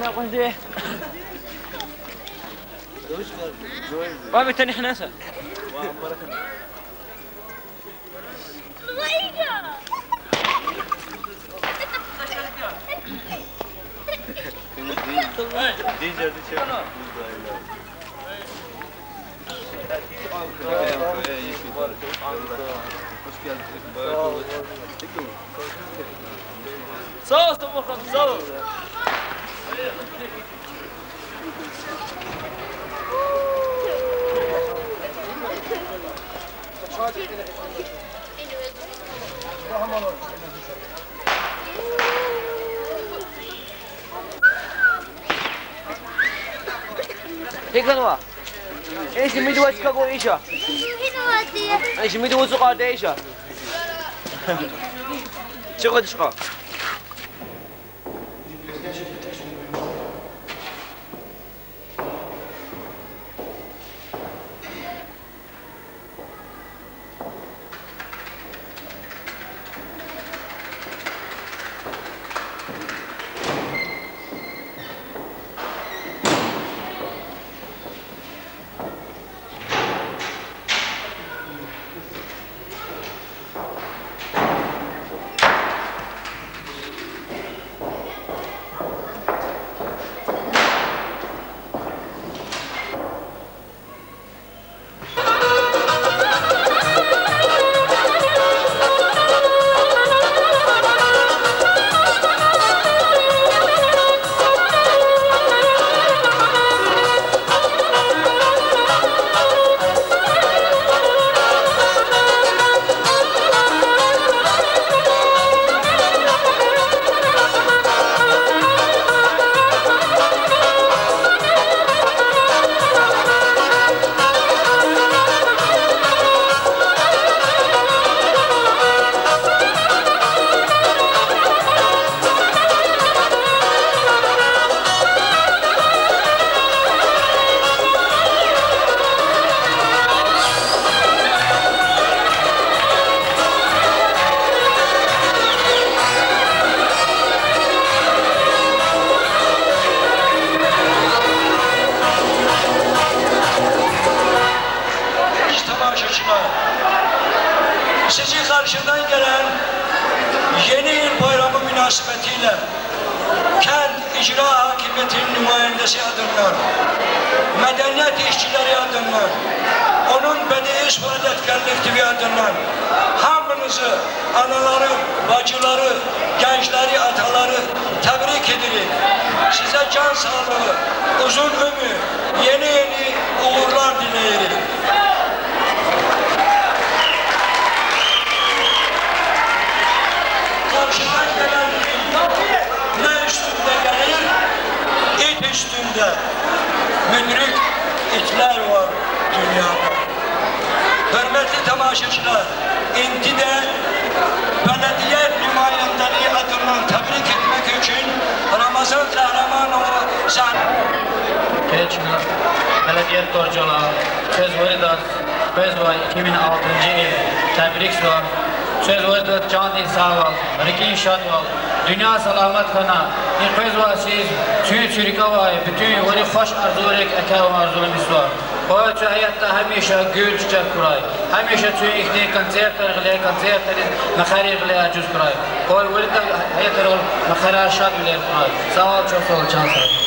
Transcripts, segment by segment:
ما إيه؟ صوت خمسه هيكلمة ايش ميدو واسكاغو ايشا ايش ميدو وسقاطة ايشا شو قد شقا itler var dünyada. Hürmetli temaşaçılar, inti de belediye nümayəndəliyi adından tebrik etmek için Ramazan Kahramanoğlu sahne Keçna, Belediye Torcala, Söz Veridat, Bezvay 2006 yıl tebrik sual. Söz Veridat Can İnsaval, Rikin Şadval, Dünya Salamet Kana, İlkez Vasiz, Tüy Çürükavay, bütün veri hoş arzularek ekev arzulu misvar. Koya hayatta hemşe gül çiçek kuray. Hemşe tüy ihni konsertler gile konsertlerin mekari gile acuz kuray. Koya veri de hayatta mekara şad bile kuray. Sağ ol çok sağ ol can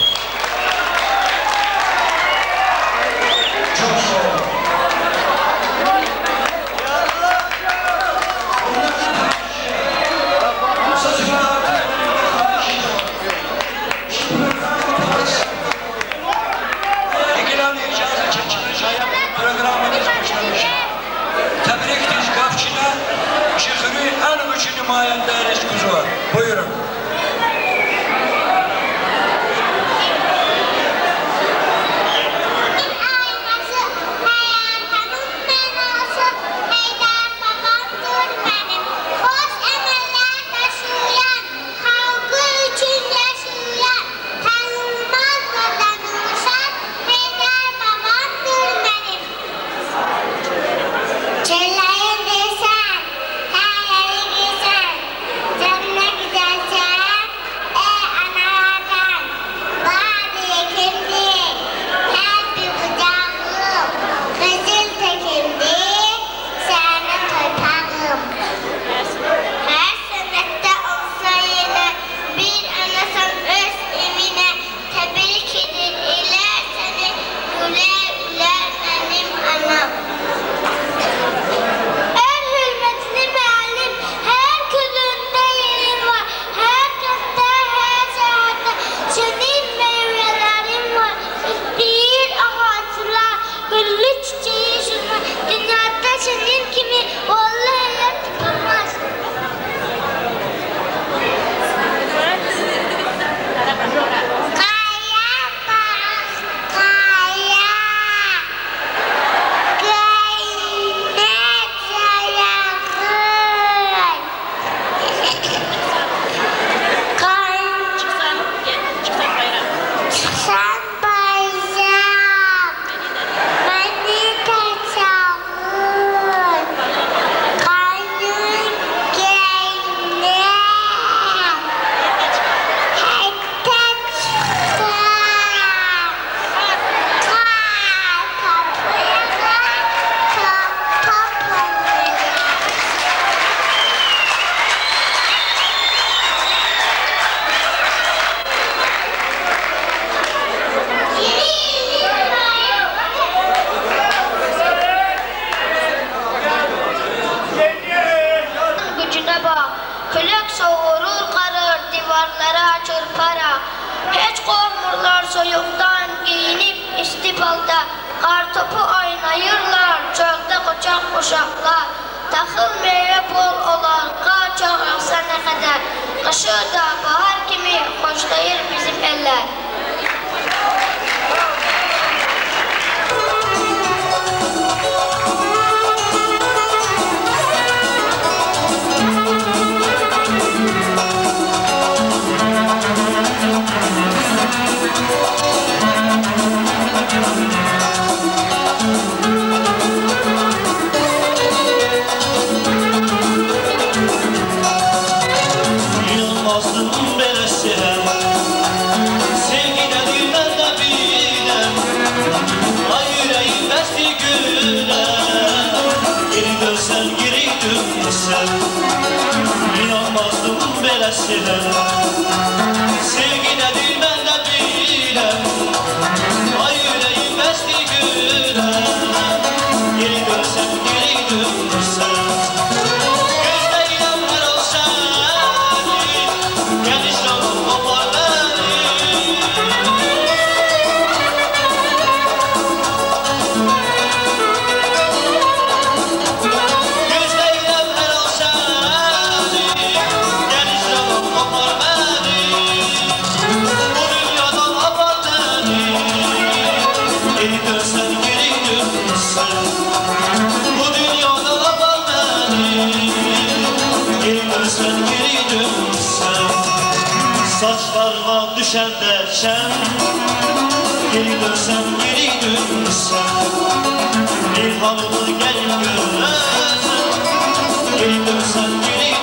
谢谢 hallı gel gözüm Geri dön sen geri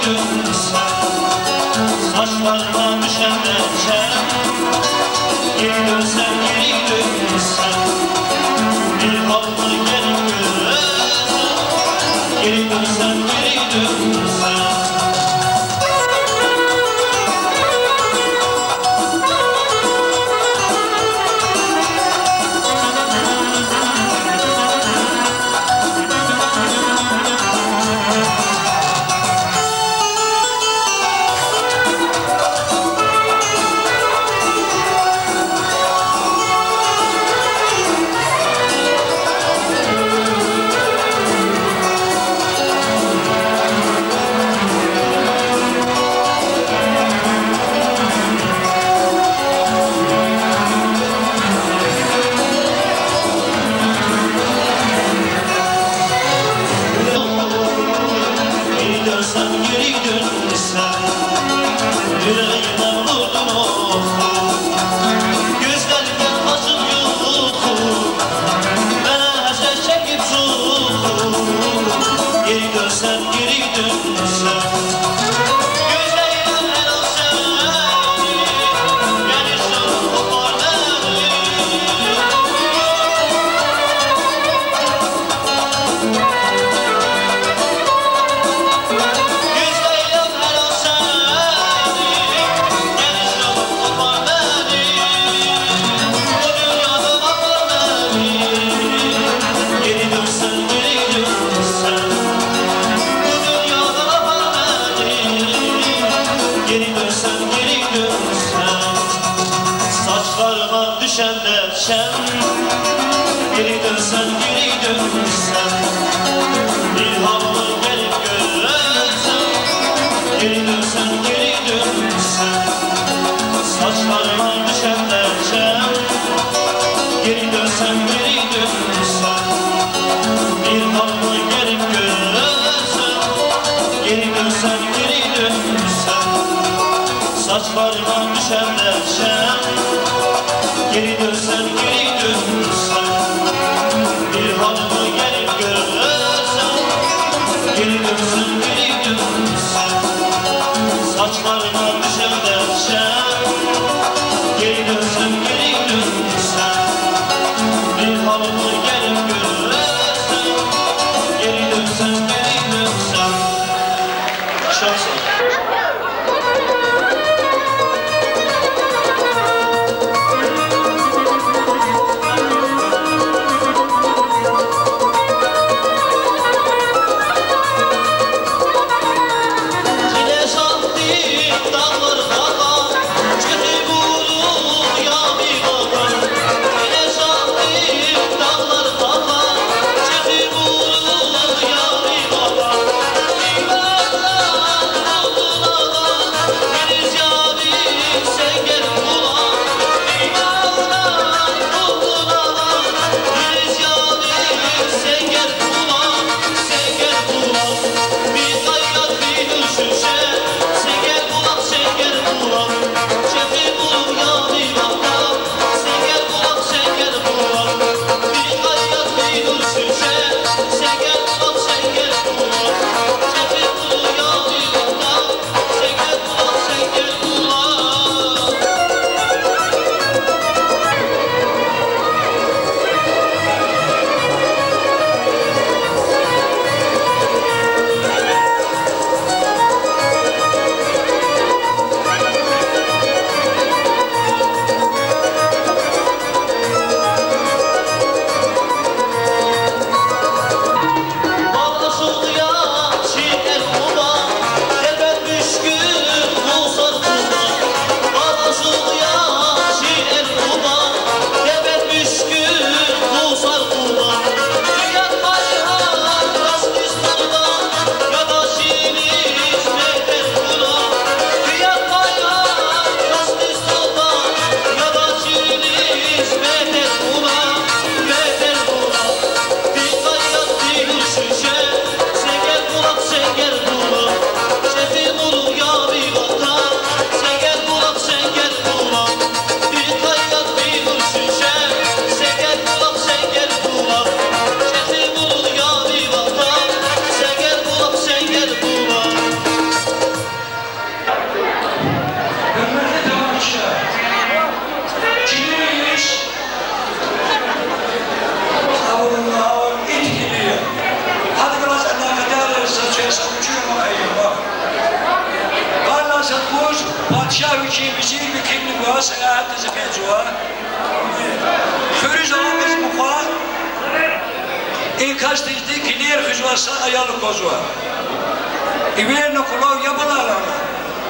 İver nokulav yabalalana.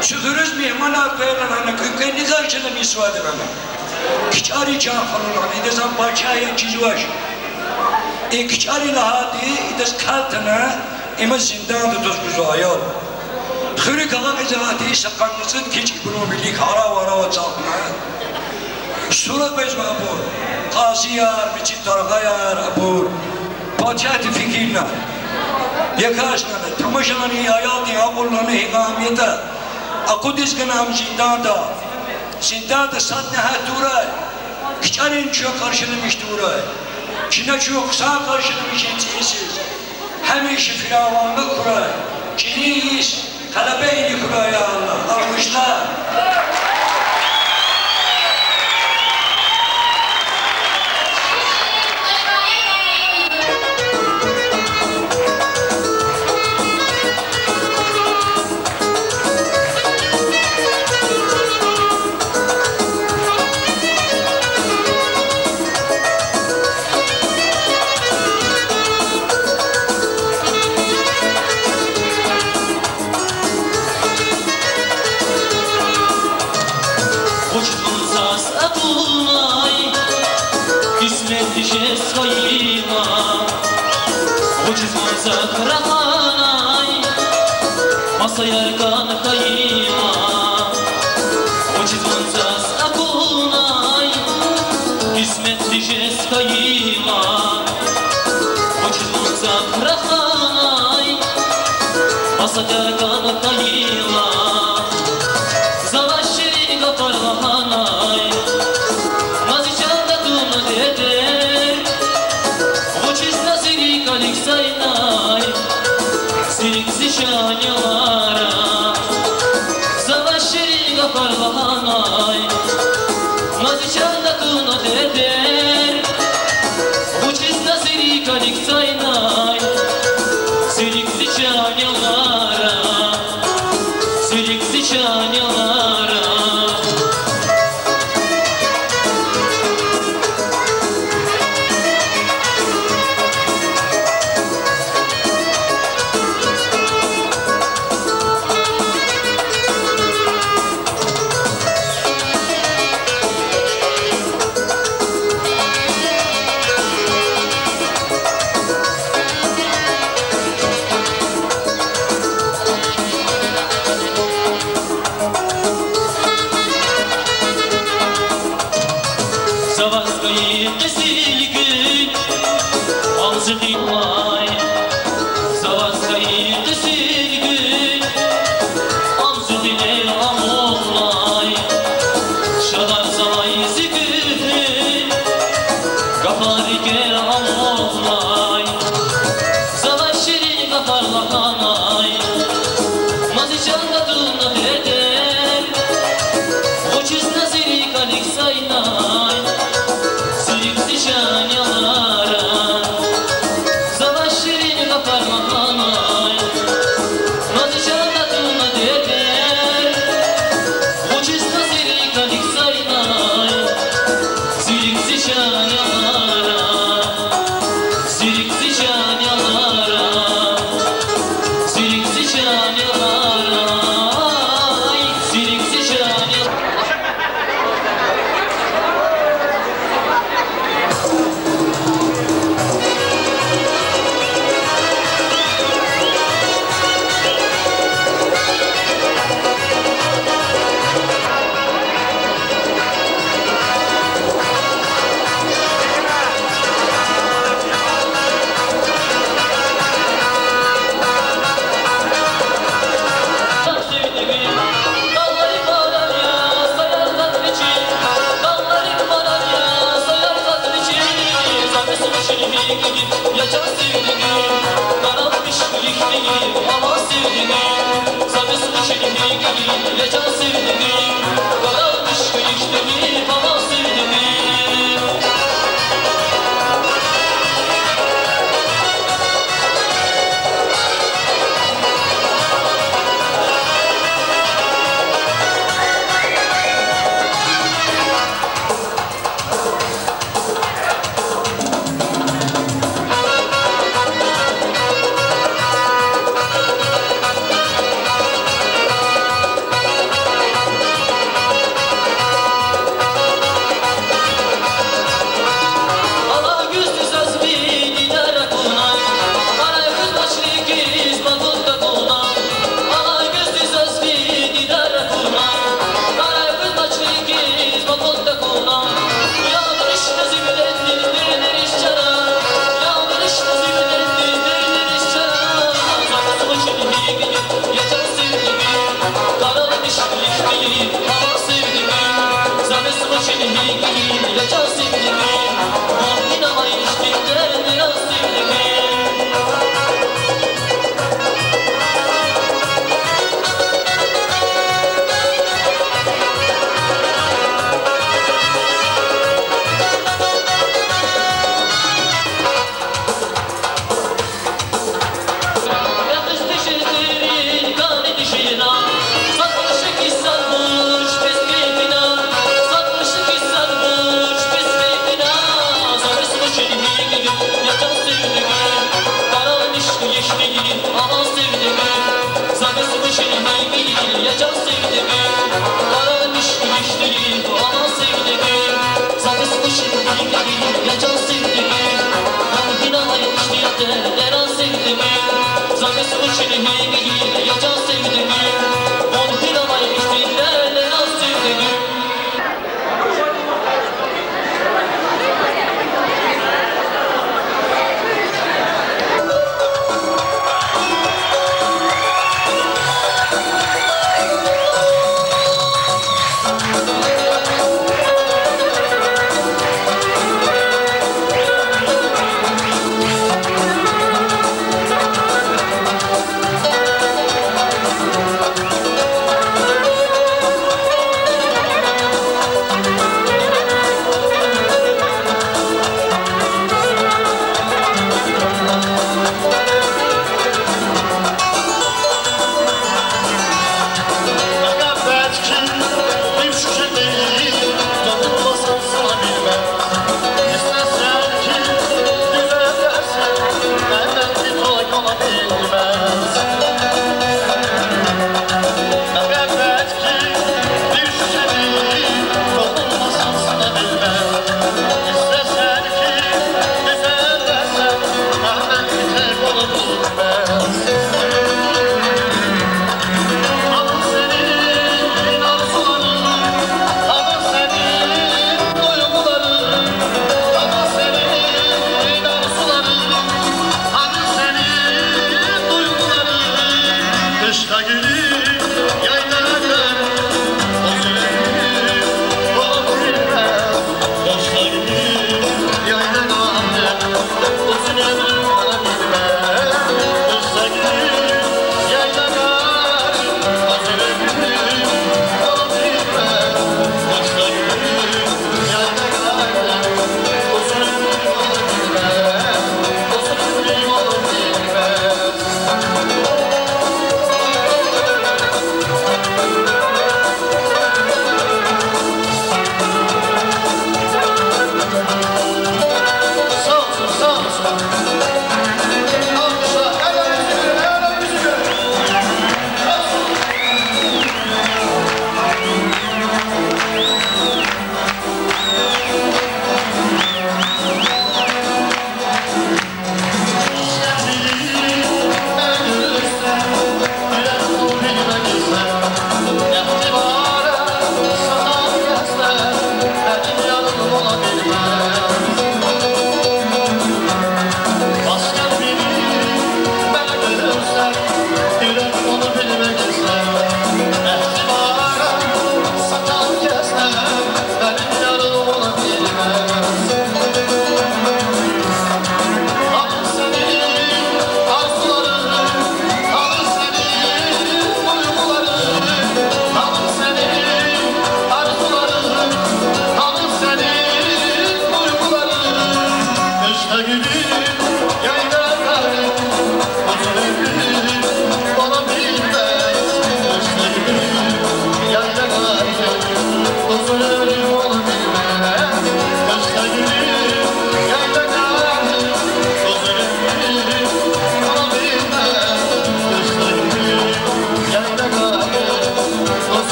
Sühürüz mihmana koyarlarına kükeni zarçını misvadirana. Kiçari can falulana. İdezan parçaya çizvaş. E kiçari lahadi ides kaltana ima zindan da doz güzo ayal. Xuri kalan ezahati sakannısın kiç ibnu bilik hara vara va çalkına. Sura bezme abur. Qazi yar, biçit targa yar abur. Padişahı fikirna. Yakaşlanı, tamaşalanı ayal diye akullanı hikamiyete. Akudis gınam zindanda. Zindanda sat neha duray. Kiçanin çok karşılamış duray. Kine çok sağ karşılamış etsiz. Hem işi firavanda kuray. Kini iyiyiz. Talebe-i kuray ya Allah. Almışlar. sayar ka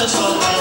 the soul.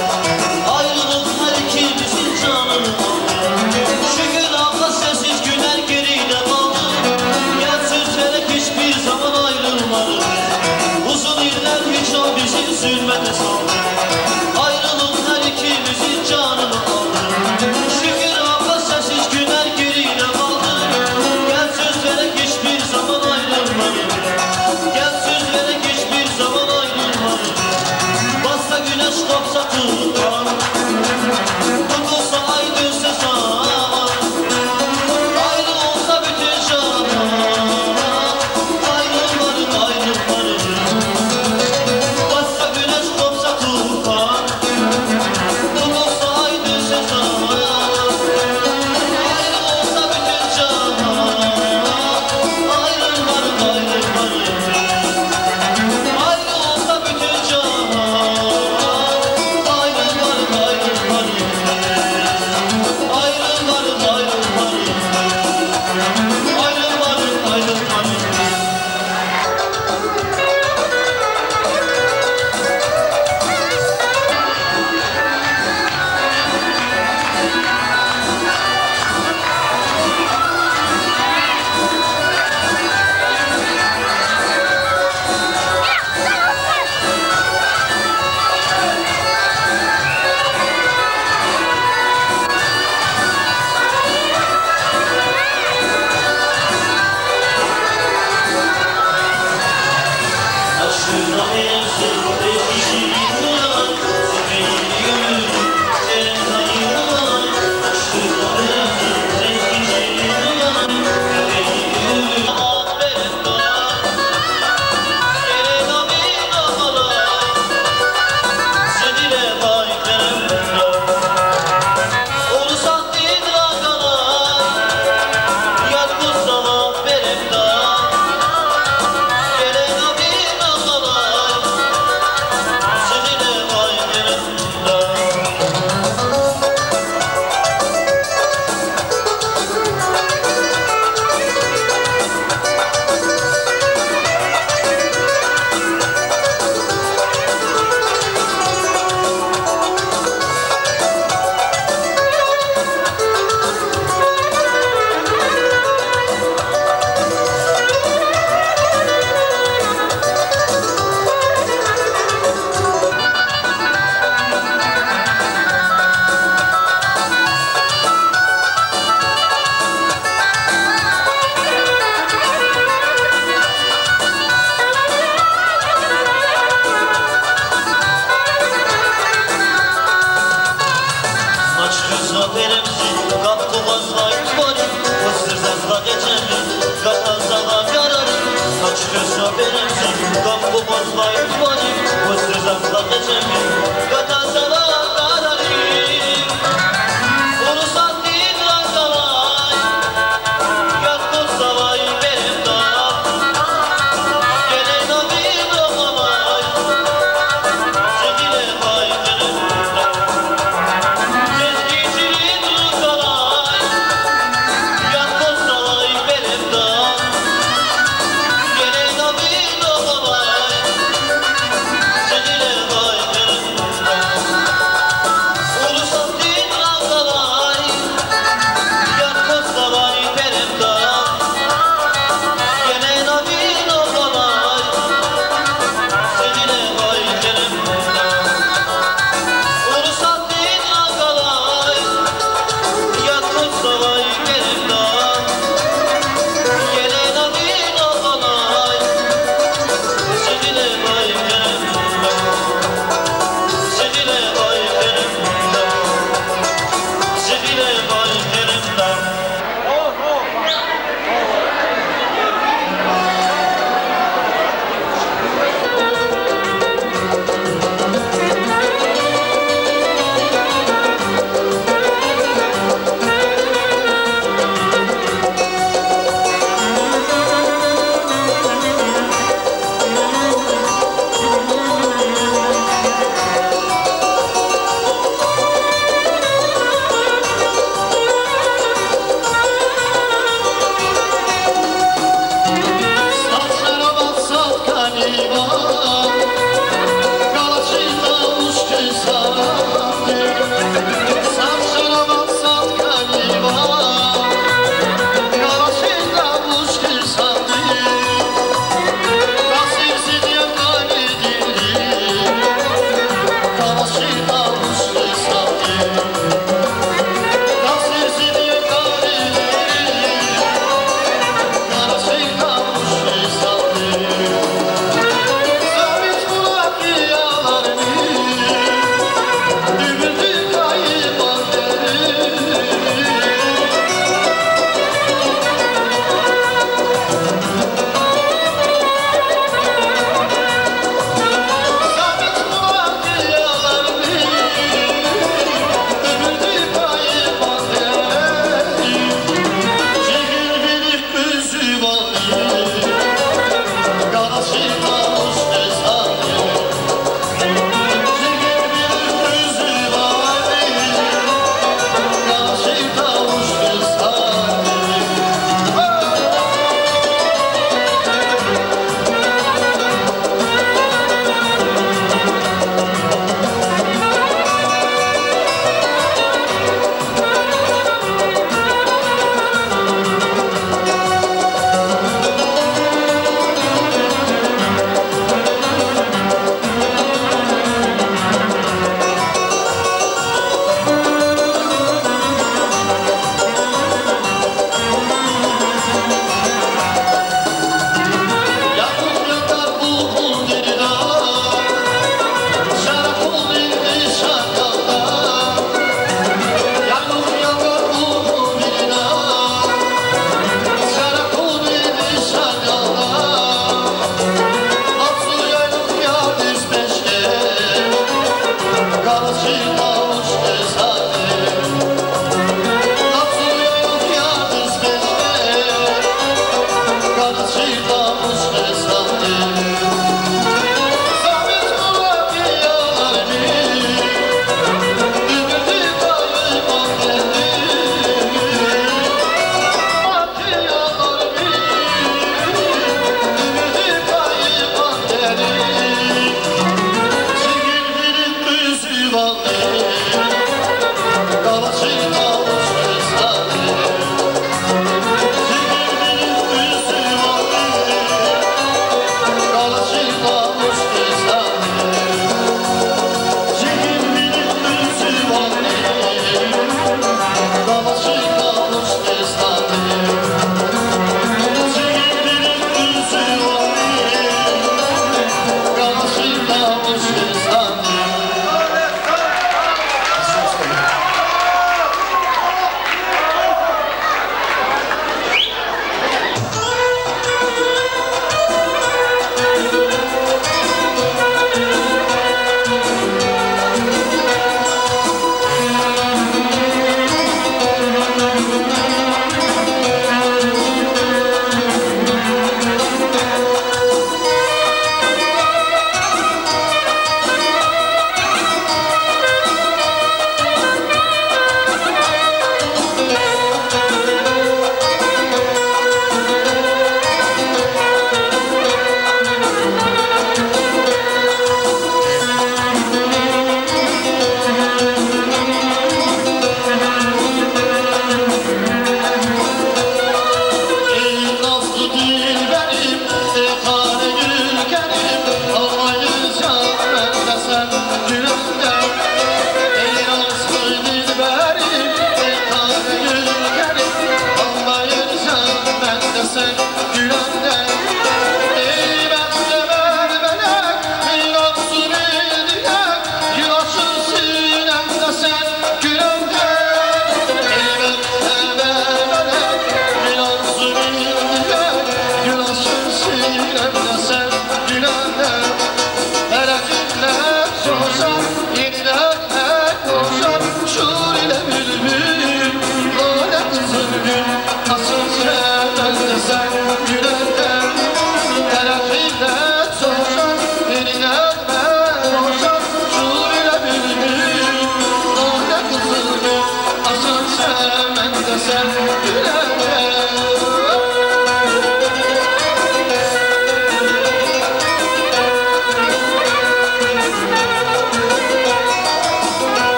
Kaçırsa benim sen, kapı bozmayın bari, bu sırdan da geçemeyim.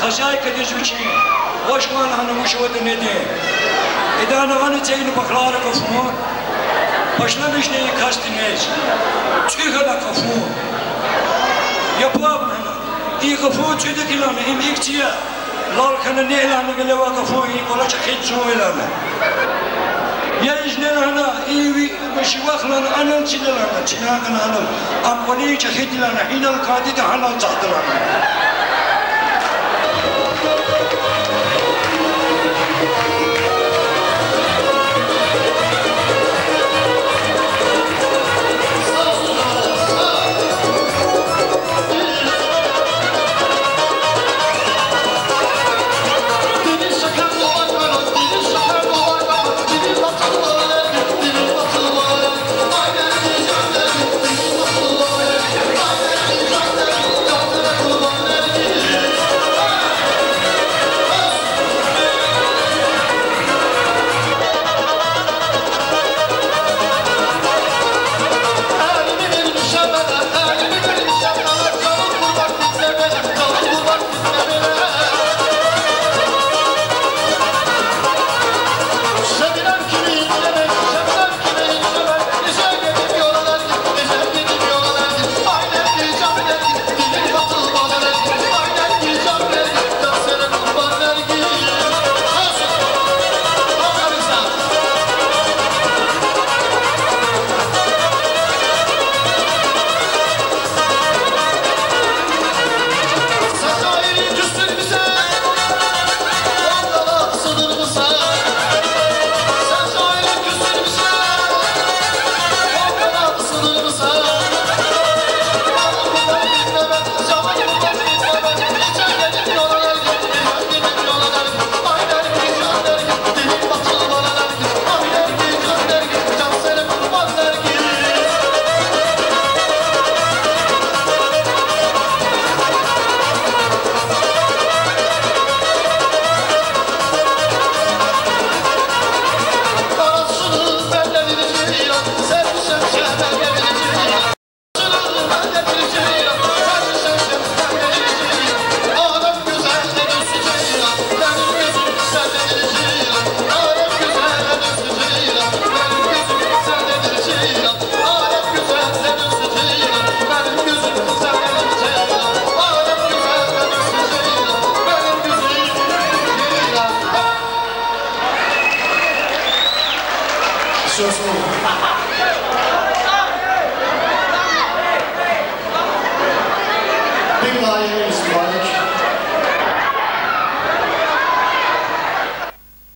хозяйка дезучи, вошман ханаму швода неди. И да наваны цейну бахлара кофму, пошла мишне и касты меч. Чиха на кофму. Я плавна. И кофму чуди килана, им икция. Лалкана не илана галева кофму, и колача хитсу илана. Я изненана, и مشوخنا أنا نشيلنا تناقنا أنا أم وليك خدلنا هنا القادة هنا تحضرنا Thank you.